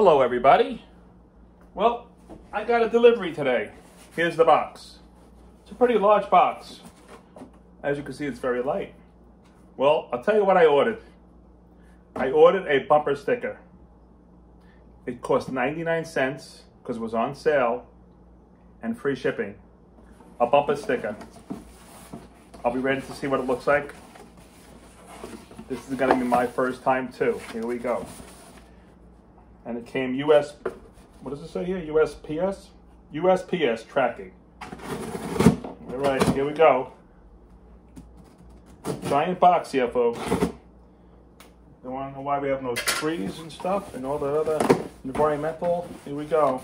Hello, everybody. Well, I got a delivery today. Here's the box. It's a pretty large box. As you can see, it's very light. Well, I'll tell you what I ordered. I ordered a bumper sticker. It cost 99 cents because it was on sale and free shipping. A bumper sticker. I'll be ready to see what it looks like. This is gonna be my first time too. Here we go. And it came US, what does it say here? USPS? USPS tracking. All right, here we go. Giant box here, folks. Don't want to know why we have no trees and stuff and all the other environmental. Here we go.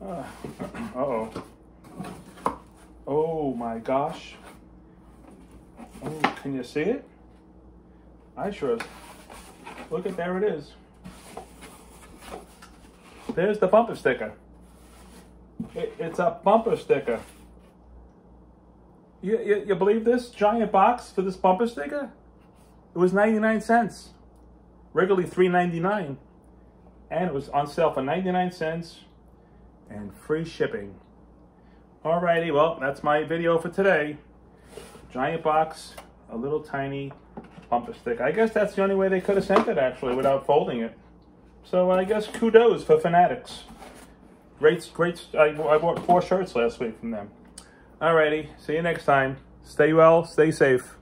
Uh oh. Oh my gosh. Oh, can you see it? I sure. Look at there it is. There's the bumper sticker. It, it's a bumper sticker. You, you, you believe this giant box for this bumper sticker? It was 99 cents. Regularly 3.99, and it was on sale for 99 cents and free shipping. Alrighty, well, that's my video for today. Giant box, a little tiny bumper sticker. I guess that's the only way they could have sent it, actually, without folding it. So I guess kudos for Fanatics. Great, great. I, I bought four shirts last week from them. Alrighty, see you next time. Stay well, stay safe.